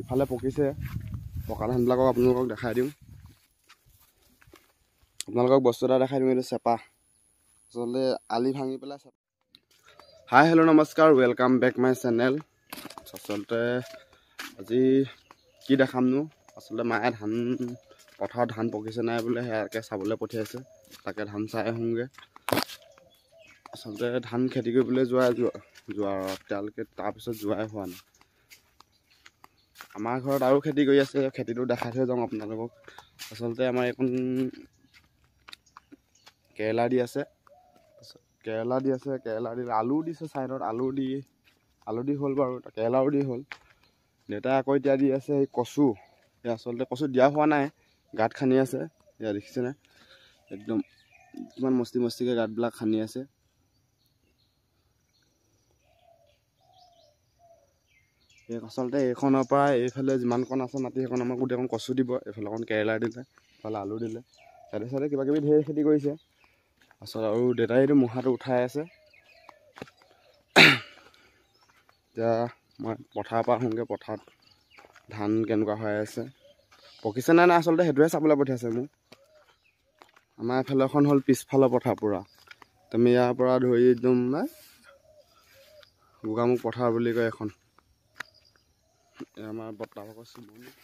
ইফালে পকিছে পকা ধানবিলাকক আপোনালোকক দেখাই দিওঁ। আপোনালোকক বস্তু এটা দেখাই দিওঁ এইটো চেপা। আচলতে আলি ভাঙি পেলাই চেপা। হাই হেল্ল' নমস্কাৰ ৱেলকাম বেক মাই চেনেল আচলতে আজি কি দেখামনো? আচলতে মায়ে ধান পথাৰত ধান পকিছে নাই বোলে সেয়াকে চাবলৈ পঠিয়াইছে। তাকে ধান চাই আহোঁগৈ। আচলতে ধান খেতি কৰিবলৈ যোৱা যোৱা যোৱা তেওঁলোকে তাৰপিছত যোৱাই হোৱা নাই। আমাৰ ঘৰত আৰু খেতি কৰি আছে খেতিটো দেখাই থৈ যাওঁ আপোনালোকক। আচলতে আমাৰ এইখন কেৰেলা দি আছে। কেৰেলা দি আছে কেৰেলা দি আলু দিছে ছাইডত আলু দি আলু দি হ'ল বাৰু কেৰেলাও দি হ'ল। দেউতাই আকৌ এতিয়া দি আছে এই কচু। এই আচলতে কচু দিয়া হোৱা নাই গাঁত খান্দি আছে। এয়া দেখিছেনে? একদম কিমান মস্তি মস্তিকৈ গাঁতবিলাক খান্দি আছে। এই আচলতে এইখনৰ পৰা এইফালে যিমানকণ আছে মাটি সেইকণ আমাক গোটেইকণ কচু দিব। এইফালে অকণ কেৰেলা দিলে এইফালে আলু দিলে। চাইডে চাইডে কিবা কিবি ঢেৰ খেতি কৰিছে। আচলতে আৰু দেউতাই এইটো মুহাটো উঠাই আছে। এতিয়া মই পথাৰৰ পৰা আহোঁগৈ পথাৰত ধান কেনেকুৱা হৈ আছে। পকিছে নাই নাই আচলতে সেইটোৱে চাবলৈ পঠিয়াইছে মোক। আমাৰ এইফালেখন হ'ল পিছফালৰ পথাৰ পূৰা। তুমি ইয়াৰ পৰা ধৰি একদম গোগামুখ পথাৰ বুলি কয় এখন। আমাৰ বৰ্তাভাগৰ চিমনি।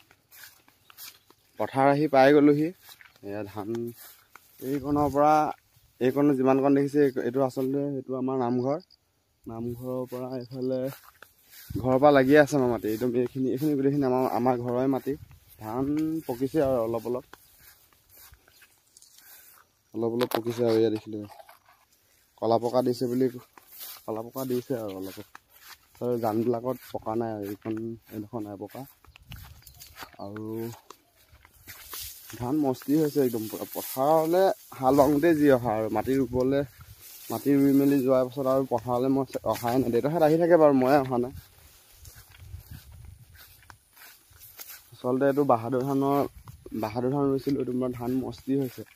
পথাৰ আহি পাই গ'লোহি। এয়া ধান এইকণৰ পৰা এইকণত যিমানকণ দেখিছে এইটো আচলতে সেইটো আমাৰ নামঘৰ। নামঘৰৰ পৰা এইফালে ঘৰৰ পৰা লাগি আছে আমাৰ মাটি। একদম এইখিনি এইখিনি গোটেইখিনি আমাৰ আমাৰ ঘৰৰে মাটি। ধান পকিছে আৰু অলপ অলপ। অলপ অলপ পকিছে আৰু ইয়াত দেখিলে। কলা পকা দিছে বুলি কলা পকা দিছে আৰু অলপ আৰু জানবিলাকত পকা নাই এইখন এইডোখৰ নাই পকা। আৰু ধান মস্তি হৈছে একদম পথাৰলৈ হাল বাওঁতে যি অহা আৰু মাটি ৰুবলৈ মাটি ৰুই মেলি যোৱাৰ পাছত আৰু পথাৰলৈ মই অহাই নাই। দেউতাহঁত আহি থাকে বাৰু ময়ে অহা নাই। আচলতে এইটো বাহাদুৰ ধানৰ বাহাদুৰ ধান ৰুইছিলোঁ এইটো মোৰ ধান মস্তি হৈছে।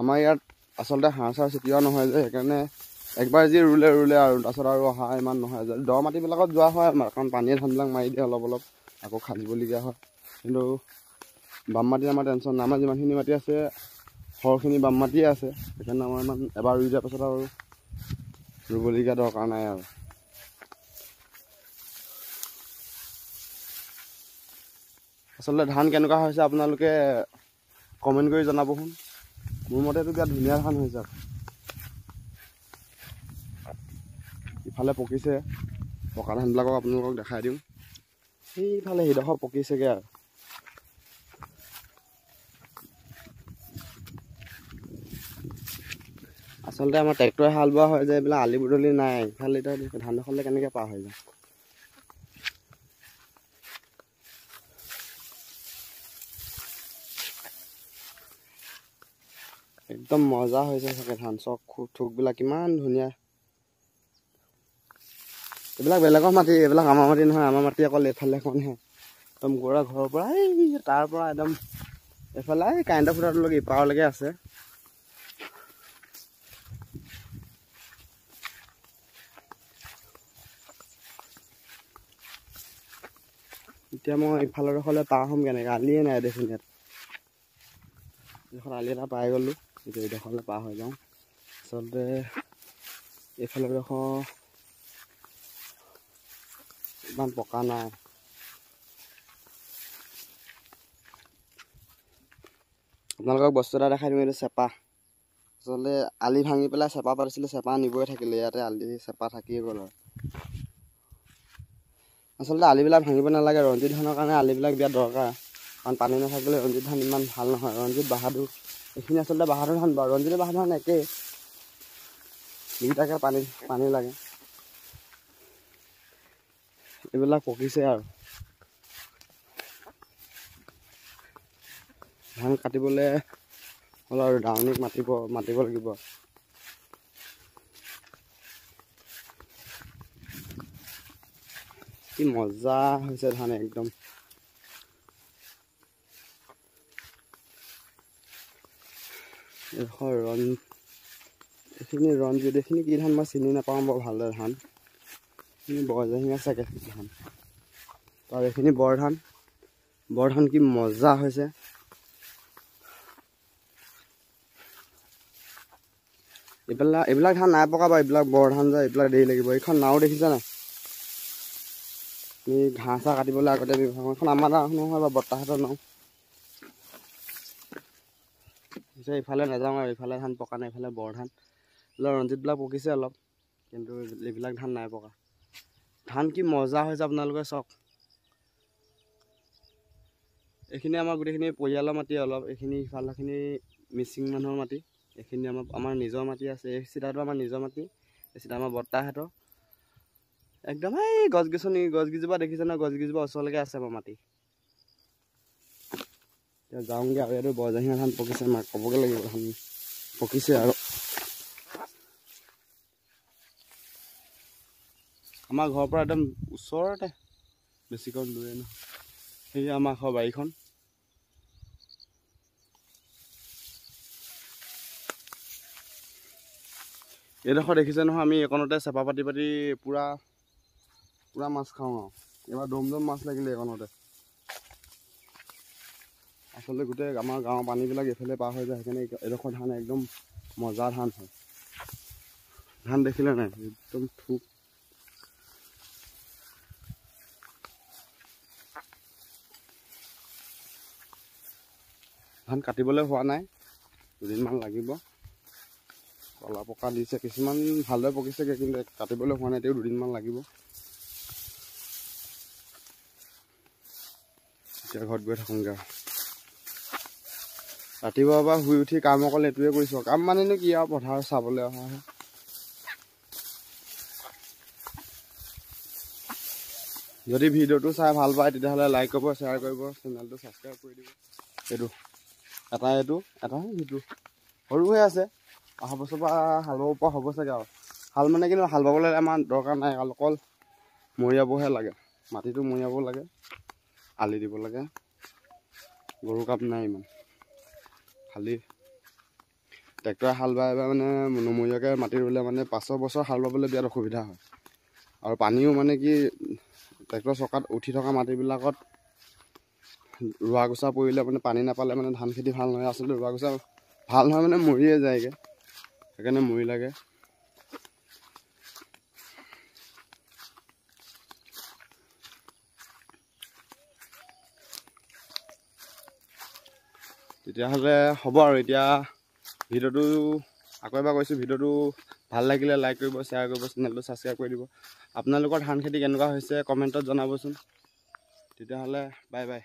আমাৰ ইয়াত আচলতে সাৰ চাৰ ছটিওৱা নহয় যে সেইকাৰণে একবাৰ যি ৰুলে ৰুলে আৰু তাৰপাছত আৰু অহা ইমান নহয় যে। দ মাটিবিলাকত যোৱা হয় কাৰণ পানীয়ে ধানবিলাক মাৰি দিয়ে অলপ অলপ আকৌ খান্দিবলগীয়া হয়। কিন্তু বাম মাটি আমাৰ টেনশ্যন নাই আমাৰ যিমানখিনি মাটি আছে সৰহখিনি বাম মাটিয়ে আছে। সেইকাৰণে আমাৰ ইমান এবাৰ ৰুই দিয়াৰ পাছত আৰু ৰুবলগীয়া দৰকাৰ নাই আৰু। আচলতে ধান কেনেকুৱা হৈছে আপোনালোকে কমেণ্ট কৰি জনাবচোন। মোৰ মতেতো বিৰাট ধুনীয়া ধান হৈছে। ইফালে পকিছে পকা ধানবিলাকক আপোনালোকক দেখাই দিওঁ সেইফালে সেইডোখৰ পকিছেগৈ আৰু। আচলতে আমাৰ ট্ৰেক্টৰে হাল বোৱা হয় যে এইবিলাক আলি বদলি নাই। ইফালে এতিয়া ধানডোখৰলৈ কেনেকৈ পাৰ হৈ যাওঁ একদম মজা হৈছে চাগে ধান চক থোকবিলাক কিমান ধুনীয়া। এইবিলাক বেলেগৰ মাটি এইবিলাক আমাৰ মাটি নহয় আমাৰ মাটি অকল এইফালে এখনহে একদম গৰা ঘৰৰ পৰা এই তাৰ পৰা একদম এইফালে এই কাৰেণ্টৰ ফুটাটোলৈকে ইপাৰলৈকে আছে। এতিয়া মই ইফালৰ ডোখৰলৈ পাৰ হ'ম কেনেকৈ আলিয়ে নাই দেখোন ইয়াত। আলি এটা পাই গ'লোঁ। এতিয়া এইডোখৰলৈ পাৰ হৈ যাওঁ। আচলতে এইফালৰ ডোখৰ ইমান পকা নাই। আপোনালোকক বস্তু এটা দেখাই দিওঁ এইটো চেপা। আচলতে আলি ভাঙি পেলাই চেপা পাতিছিলে চেপা নিবই থাকিলে ইয়াতে আলি চেপা থাকিয়ে গ'ল আৰু আচলতে আলিবিলাক ভাঙিব নালাগে ৰঞ্জিত ধানৰ কাৰণে আলিবিলাক বিৰাট দৰকাৰ। কাৰণ পানী নাথাকিলে ৰঞ্জিত ধান ইমান ভাল নহয় ৰঞ্জিত বাহাদুৰ এইখিনি আচলতে বাহাদুৰ ধান বাৰু। ৰঞ্জিত বাহাদুৰ ধান একেই। এইকেইটাকে পানী পানী লাগে। এইবিলাক পকিছে আৰু। ধান কাটিবলৈ হ'ল আৰু দাৱনীক মাতিব মাতিব লাগিব। কি মজা হৈছে ধান একদম। ৰন এইখিনি ৰঞ্জিত এইখিনি কি ধান মই চিনি নাপাওঁ বাৰু ভালদৰে ধান। এইখিনি বৰজেঙীয়া চাগে ধান। তাৰ এইখিনি বৰ ধান। বৰ ধান কি মজা হৈছে। এইবিলাক এইবিলাক ধান নাই পকা বাৰু এইবিলাক বৰ ধান যায় এইবিলাক দেৰি লাগিব। এইখন নাও দেখিছা নাই? আমি ঘাঁহ চাহ কাটিবলৈ আগতে ব্যৱহাৰ কৰোঁ এইখন আমাৰ নাও নহয় বাৰু বৰ্তাহঁতৰ নাও। পিছে ইফালে নাযাওঁ আৰু ইফালে ধান পকা নাই ইফালে বৰ ধান। এইবিলাক ৰঞ্জিতবিলাক পকিছে অলপ কিন্তু এইবিলাক ধান নাই পকা। ধান কি মজা হৈছে আপোনালোকে চাওক। এইখিনি আমাৰ গোটেইখিনি পৰিয়ালৰ মাটি অলপ এইখিনি ইফালৰখিনি মিচিং মানুহৰ মাটি এইখিনি আমাৰ আমাৰ নিজৰ মাটি আছে। এই চিধাটো আমাৰ নিজৰ মাটি এই চিধা আমাৰ বৰ্তাহঁতৰ। একদম এই গছ গছনি গছ গিজোপা দেখিছে নহয় গছ গিজোপা ওচৰলৈকে আছে আমাৰ মাটি। এতিয়া যাওঁগৈ আৰু ইয়াতো বৰজাহিঙা ধান পকিছে মাক ক'বগৈ লাগিব ধান পকিছে আৰু। আমাৰ ঘৰৰ পৰা একদম ওচৰতে বেছিকণ দূৰে নহয়। সেই আমাৰ ঘৰ বাৰীখন। এইডোখৰ দেখিছে নহয় আমি এইকণতে চেপা পাতি পাতি পূৰা পূৰা মাছ খাওঁ আৰু। এইবাৰ দম দম মাছ লাগিলে এইকণতে। আচলতে গোটেই আমাৰ গাঁৱৰ পানীবিলাক এইফালে পাৰ হৈ যায় সেইকাৰণে এইডোখৰ ধান একদম মজা ধান হয়। ধান দেখিলে নাই? একদম থোক। ধান কাটিবলৈ হোৱা নাই দুদিনমান লাগিব। কলা পকা দিছে কিছুমান ভালদৰে পকিছেগৈ কিন্তু কাটিবলৈ হোৱা নাই তেও দুদিনমান লাগিব। এতিয়া ঘৰত গৈ থাকোঁগৈ আৰু। ৰাতিপুৱাৰ পৰা শুই উঠি কাম অকল এইটোৱে কৰিছোঁ। কাম মানেনো কি আৰু পথাৰ চাবলৈ অহাহে যদি ভিডিঅ'টো চাই ভাল পায় তেতিয়াহ'লে লাইক কৰিব শ্বেয়াৰ কৰিব চেনেলটো ছাবস্ক্ৰাইব কৰি দিব। এইটো এটা এইটো এটা সিটো সৰু হৈ আছে। অহা বছৰৰ পৰা হাল বাব পৰা হ'ব চাগে আৰু। হাল মানে কিন্তু হাল বাবলৈ আমাৰ দৰকাৰ নাই। অকল মৰিয়াবহে লাগে। মাটিটো মৰিয়াব লাগে। আলি দিব লাগে। গৰু কাপ নাই ইমান। খালি। ট্ৰেক্টৰে হাল বাই বাই মানে নমৰীয়াকৈ মাটি ৰুলে মানে পাছৰ বছৰ হাল বাবলৈ বিৰাট অসুবিধা হয়। আৰু পানীও মানে কি ট্ৰেক্টৰ চকাত উঠি থকা মাটিবিলাকত ৰোৱা গোচা পৰিলে মানে পানী নাপালে মানে ধান খেতি ভাল নহয় আচলতে ৰোৱা গোচা ভাল নহয় মানে মৰিয়ে যায়গৈ। সেইকাৰণে মৰি লাগে। তেতিয়াহ'লে হ'ব আৰু এতিয়া ভিডিঅ'টো আকৌ এবাৰ কৈছোঁ ভিডিঅ'টো ভাল লাগিলে লাইক কৰিব শ্বেয়াৰ কৰিব চেনেলটো ছাবস্ক্ৰাইব কৰি দিব। আপোনালোকৰ ধান খেতি কেনেকুৱা হৈছে কমেণ্টত জনাবচোন। তেতিয়াহ'লে বাই বাই